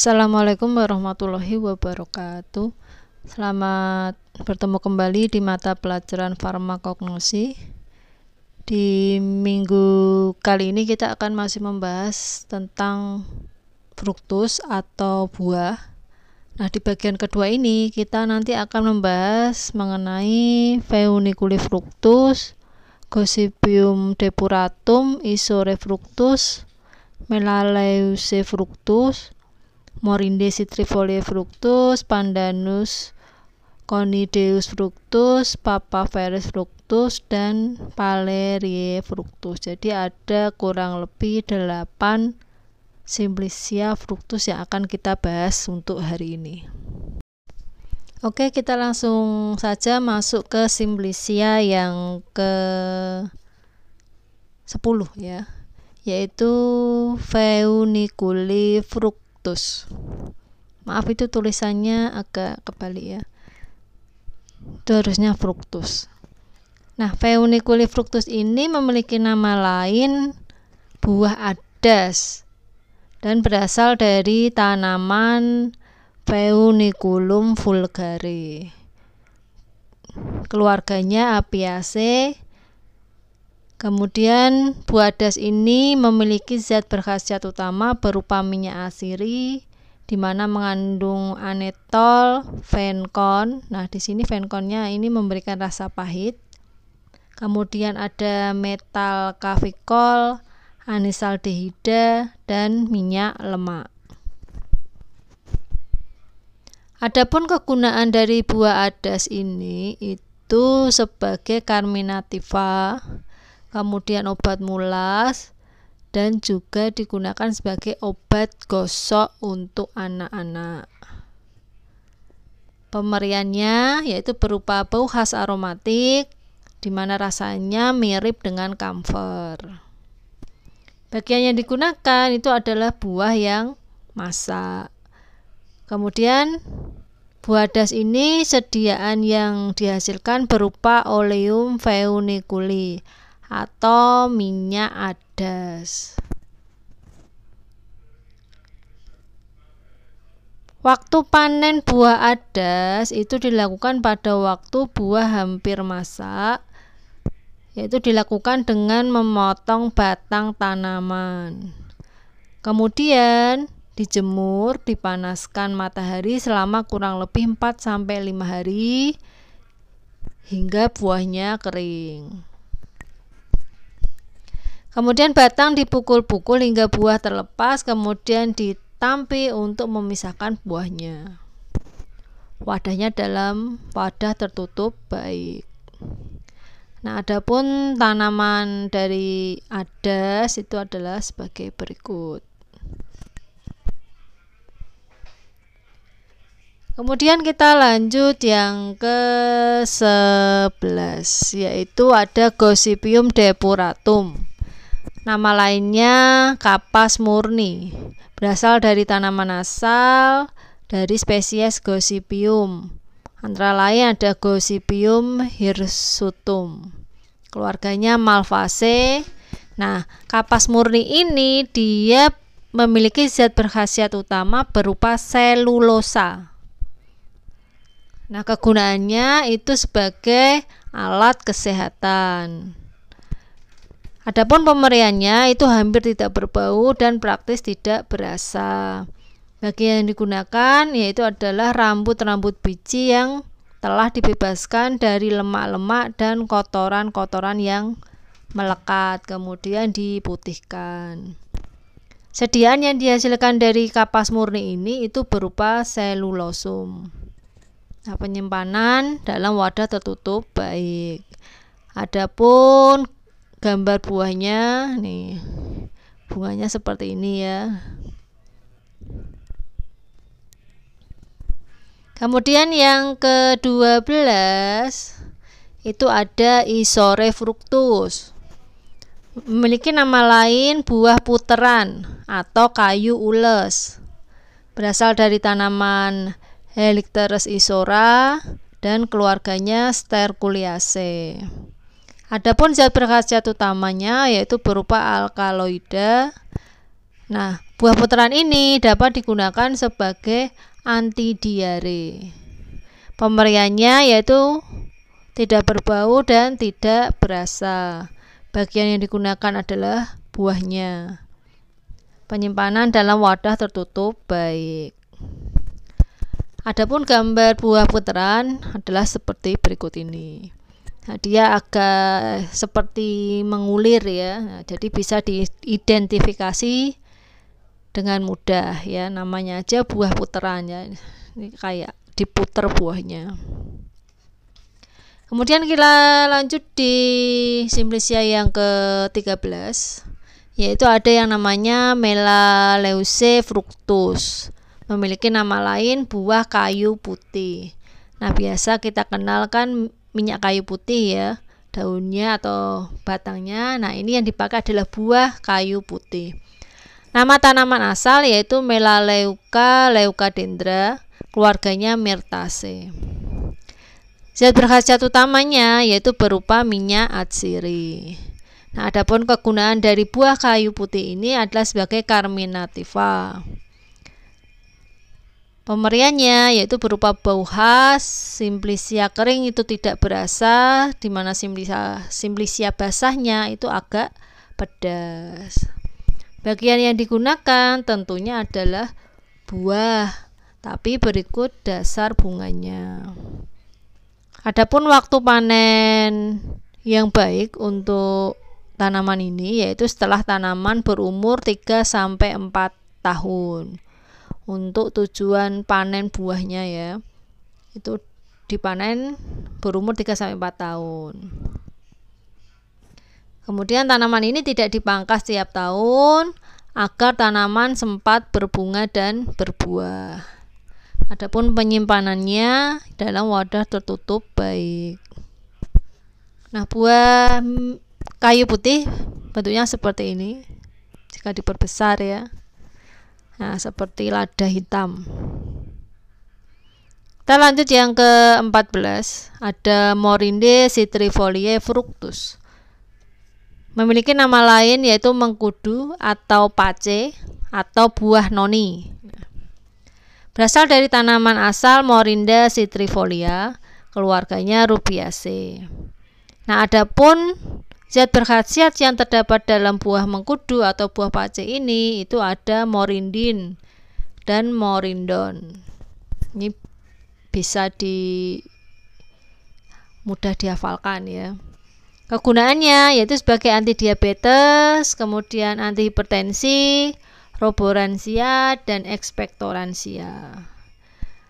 Assalamualaikum warahmatullahi wabarakatuh. Selamat bertemu kembali di mata pelajaran farmakognosi. Di minggu kali ini kita akan masih membahas tentang fruktus atau buah. Nah, di bagian kedua ini kita nanti akan membahas mengenai Fructus, Gossypium depuratum, Isorefructus, Melaleucefructus, Morinde citrifolia fructus, Pandanus conideus fructus, Papaver fructus, dan Palerie fructus. Jadi ada kurang lebih 8 Simplicia fructus yang akan kita bahas untuk hari ini. Oke, kita langsung saja masuk ke Simplicia yang ke 10 ya, yaitu Feuniculi fructus maaf itu tulisannya agak kebalik ya. Itu harusnya fructus. Nah Feuniculi fructus ini memiliki nama lain buah adas dan berasal dari tanaman Feuniculum vulgare keluarganya Apiaceae Kemudian buah das ini memiliki zat berkhasiat utama berupa minyak asiri di mana mengandung anetol, fenkon. Nah, di sini fenkonnya ini memberikan rasa pahit. Kemudian ada metal kafikol, anisaldehida dan minyak lemak. Adapun kegunaan dari buah adas ini itu sebagai karminativa kemudian obat mulas dan juga digunakan sebagai obat gosok untuk anak-anak. Pemberiannya yaitu berupa bau khas aromatik di mana rasanya mirip dengan camphor. Bagian yang digunakan itu adalah buah yang masak. Kemudian buah das ini sediaan yang dihasilkan berupa oleum feuniculi atau minyak adas. Waktu panen buah adas itu dilakukan pada waktu buah hampir masak, yaitu dilakukan dengan memotong batang tanaman. Kemudian dijemur, dipanaskan matahari selama kurang lebih 4 sampai 5 hari hingga buahnya kering. Kemudian batang dipukul-pukul hingga buah terlepas, kemudian ditampi untuk memisahkan buahnya. Wadahnya dalam wadah tertutup baik. Nah, adapun tanaman dari adas itu adalah sebagai berikut. Kemudian kita lanjut yang ke 11 yaitu ada Gossypium depuratum. Nama lainnya kapas murni, berasal dari tanaman asal dari spesies Gossypium. Antara lain ada Gossypium hirsutum. Keluarganya Malvaceae. Nah, kapas murni ini dia memiliki zat berkhasiat utama berupa selulosa. Nah, kegunaannya itu sebagai alat kesehatan. Adapun pemberiannya itu hampir tidak berbau dan praktis tidak berasa. Bagian yang digunakan yaitu adalah rambut-rambut biji yang telah dibebaskan dari lemak-lemak dan kotoran-kotoran yang melekat kemudian diputihkan. Sediaan yang dihasilkan dari kapas murni ini itu berupa selulosum. Nah, penyimpanan dalam wadah tertutup baik. Adapun gambar buahnya nih. Bunganya seperti ini ya. Kemudian yang ke-12 itu ada isore fructus memiliki nama lain buah puteran atau kayu ules. Berasal dari tanaman Helicteres isora dan keluarganya Sterculiaceae. Adapun zat berkhasiat utamanya yaitu berupa alkaloida Nah, buah putaran ini dapat digunakan sebagai anti diare. Pemberiannya yaitu tidak berbau dan tidak berasa. Bagian yang digunakan adalah buahnya. Penyimpanan dalam wadah tertutup baik. Adapun gambar buah putaran adalah seperti berikut ini. Nah, dia agak seperti mengulir ya. Nah, jadi bisa diidentifikasi dengan mudah ya. Namanya aja buah puterannya. Ini kayak diputer buahnya. Kemudian kita lanjut di simplicia yang ke-13 yaitu ada yang namanya Melaleuce fructus. Memiliki nama lain buah kayu putih. Nah biasa kita kenalkan minyak kayu putih ya daunnya atau batangnya nah ini yang dipakai adalah buah kayu putih Nama tanaman asal yaitu Melaleuca leucadendra, keluarganya Myrtaceae. Zat berkhasiat utamanya yaitu berupa minyak atsiri. Nah, adapun kegunaan dari buah kayu putih ini adalah sebagai carminativa. Pemberiannya yaitu berupa bau khas, simplicia kering itu tidak berasa, di mana simplicia, simplicia basahnya itu agak pedas. Bagian yang digunakan tentunya adalah buah, tapi berikut dasar bunganya. Adapun waktu panen yang baik untuk tanaman ini yaitu setelah tanaman berumur 3 sampai 4 tahun. Untuk tujuan panen buahnya ya. Itu dipanen berumur 3 sampai 4 tahun. Kemudian tanaman ini tidak dipangkas setiap tahun agar tanaman sempat berbunga dan berbuah. Adapun penyimpanannya dalam wadah tertutup baik. Nah, buah kayu putih bentuknya seperti ini. Jika diperbesar ya. Nah, seperti lada hitam. Kita lanjut yang ke-14, ada Morinde citrifolie fructus. Memiliki nama lain yaitu mengkudu atau pace atau buah noni. Berasal dari tanaman asal Morinda citrifolia, keluarganya Rubiaceae. Nah, adapun zat berkhasiat yang terdapat dalam buah mengkudu atau buah pace ini itu ada morindin dan morindon. Ini bisa di mudah dihafalkan ya. Kegunaannya yaitu sebagai anti diabetes, kemudian anti hipertensi, roboransia, dan ekspektoransia.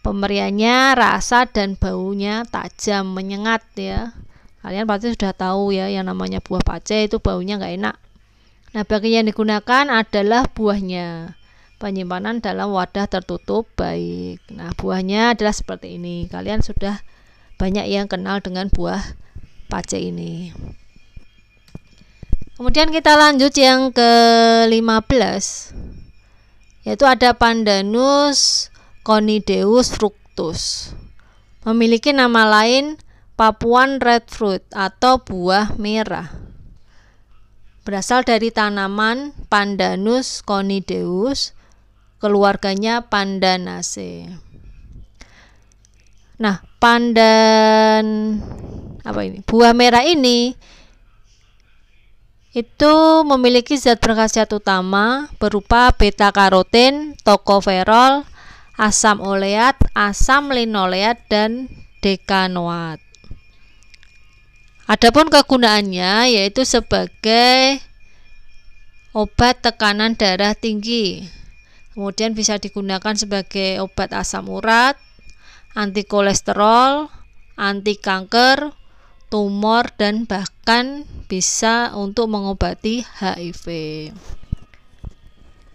Pemberiannya rasa dan baunya tajam, menyengat ya. Kalian pasti sudah tahu ya yang namanya buah pace itu baunya nggak enak. Nah, bagian yang digunakan adalah buahnya. Penyimpanan dalam wadah tertutup baik. Nah, buahnya adalah seperti ini. Kalian sudah banyak yang kenal dengan buah pace ini. Kemudian kita lanjut yang ke-15 yaitu ada Pandanus conideus fructus. Memiliki nama lain Papuan red fruit atau buah merah. Berasal dari tanaman Pandanus conideus, keluarganya Pandanaceae. Nah, pandan apa ini buah merah ini itu memiliki zat berkhasiat utama berupa beta karotin, tokoferol, asam oleat, asam linoleat dan dekanoat. Adapun kegunaannya yaitu sebagai obat tekanan darah tinggi. Kemudian bisa digunakan sebagai obat asam urat, anti kolesterol, anti kanker, tumor dan bahkan bisa untuk mengobati HIV.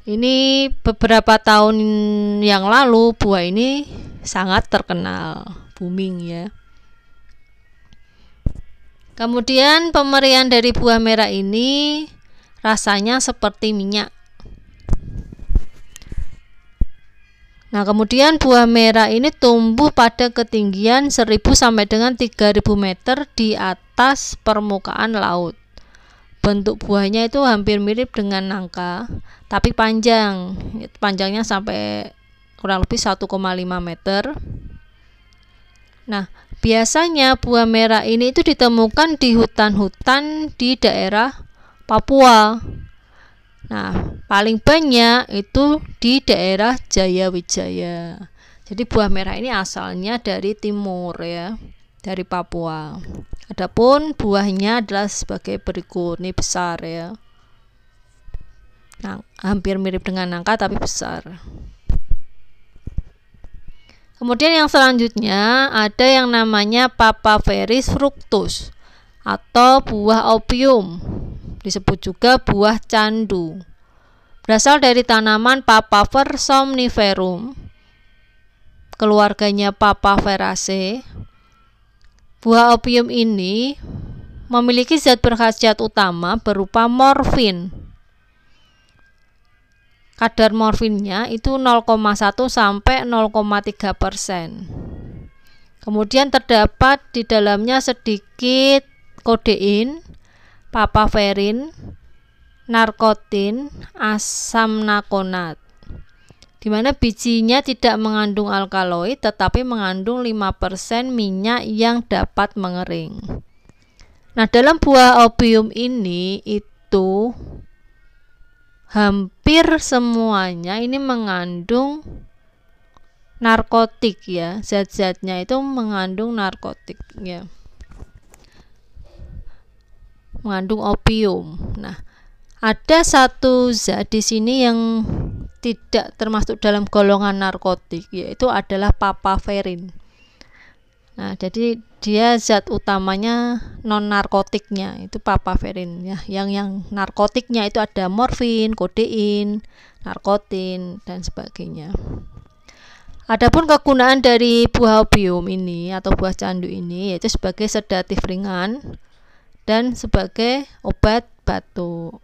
Ini beberapa tahun yang lalu buah ini sangat terkenal, booming ya. Kemudian pemberian dari buah merah ini rasanya seperti minyak. Nah, kemudian buah merah ini tumbuh pada ketinggian 1000 sampai dengan 3000 meter di atas permukaan laut. bentuk buahnya itu hampir mirip dengan nangka, tapi panjang. Panjangnya sampai kurang lebih 1,5 meter. Nah, biasanya buah merah ini itu ditemukan di hutan-hutan di daerah Papua. Nah, paling banyak itu di daerah Jayawijaya. Jadi buah merah ini asalnya dari timur ya, dari Papua. Adapun buahnya adalah sebagai berikut, ini besar ya. Nah, hampir mirip dengan nangka tapi besar. Kemudian yang selanjutnya ada yang namanya Papaveris fructus atau buah opium. Disebut juga buah candu. Berasal dari tanaman Papaver somniferum. Keluarganya Papaveraceae. Buah opium ini memiliki zat berkhasiat utama berupa morfin kadar morfinnya itu 0,1 sampai 0,3 persen. Kemudian terdapat di dalamnya sedikit kodein, papaverin, narkotin, asam nakonat. Di mana bijinya tidak mengandung alkaloid tetapi mengandung 5% minyak yang dapat mengering. Nah, dalam buah opium ini itu hampir semuanya ini mengandung narkotik ya. Zat-zatnya itu mengandung narkotik ya. Mengandung opium. Nah ada satu zat di sini yang tidak termasuk dalam golongan narkotik yaitu adalah papaverin Nah, jadi dia zat utamanya non narkotiknya itu papaverin ya. Yang yang narkotiknya itu ada morfin, kodein, narkotin dan sebagainya. Adapun kegunaan dari buah opium ini atau buah candu ini yaitu sebagai sedatif ringan dan sebagai obat batuk.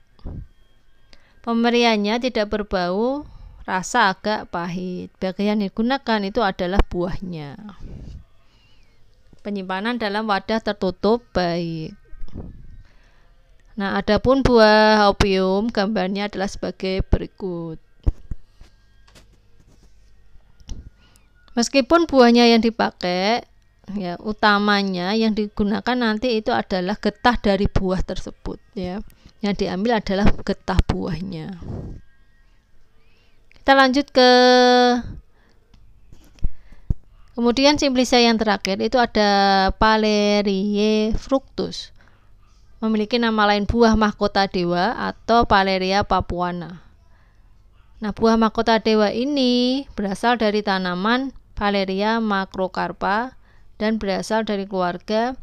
Pemberiannya tidak berbau, rasa agak pahit. Bagian yang digunakan itu adalah buahnya. Penyimpanan dalam wadah tertutup baik. Nah, adapun buah opium gambarnya adalah sebagai berikut. Meskipun buahnya yang dipakai ya utamanya yang digunakan nanti itu adalah getah dari buah tersebut ya. Yang diambil adalah getah buahnya. Kita lanjut ke Kemudian simplisa yang terakhir itu ada Palerie fructus. Memiliki nama lain buah mahkota dewa atau Paleria papuana. Nah, buah mahkota dewa ini berasal dari tanaman Paleria macrocarpa dan berasal dari keluarga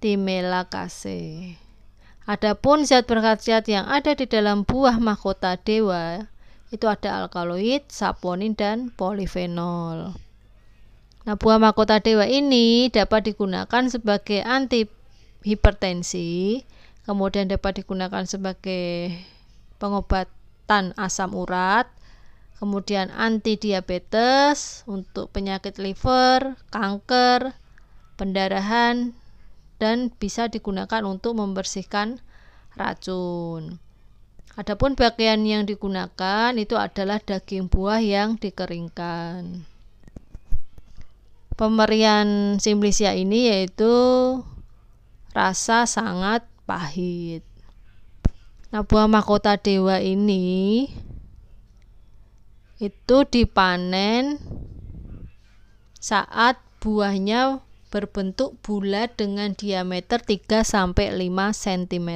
Timelaceae. Adapun zat berkhasiat yang ada di dalam buah mahkota dewa itu ada alkaloid, saponin dan polifenol. Nah, buah mahkota dewa ini dapat digunakan sebagai anti hipertensi, kemudian dapat digunakan sebagai pengobatan asam urat, kemudian anti diabetes untuk penyakit liver, kanker, pendarahan dan bisa digunakan untuk membersihkan racun. Adapun bagian yang digunakan itu adalah daging buah yang dikeringkan pemberian simplisia ini yaitu rasa sangat pahit. Nah, buah mahkota dewa ini itu dipanen saat buahnya berbentuk bulat dengan diameter 3 sampai 5 cm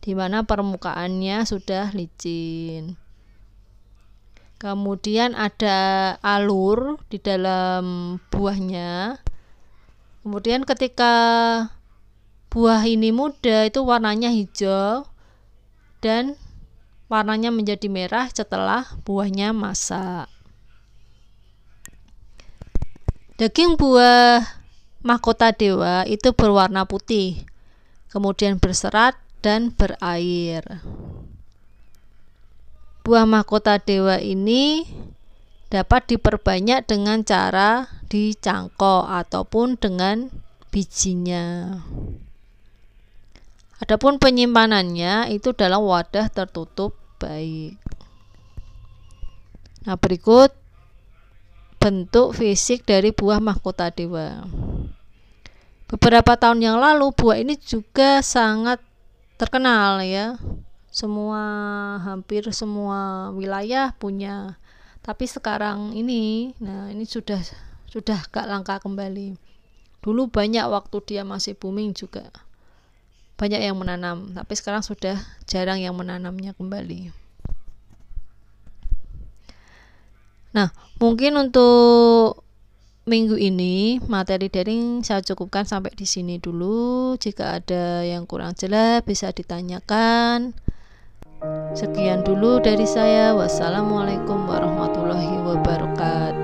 di mana permukaannya sudah licin. Kemudian ada alur di dalam buahnya. Kemudian ketika buah ini muda itu warnanya hijau dan warnanya menjadi merah setelah buahnya masak. Daging buah mahkota dewa itu berwarna putih, kemudian berserat dan berair. Buah mahkota dewa ini dapat diperbanyak dengan cara dicangkok ataupun dengan bijinya. Adapun penyimpanannya itu dalam wadah tertutup baik. Nah, berikut bentuk fisik dari buah mahkota dewa. Beberapa tahun yang lalu buah ini juga sangat terkenal ya. Semua hampir semua wilayah punya. Tapi sekarang ini nah ini sudah sudah gak langka kembali. Dulu banyak waktu dia masih booming juga. Banyak yang menanam, tapi sekarang sudah jarang yang menanamnya kembali. Nah, mungkin untuk minggu ini materi daring saya cukupkan sampai di sini dulu. Jika ada yang kurang jelas bisa ditanyakan. Sekian dulu dari saya. Wassalamualaikum warahmatullahi wabarakatuh.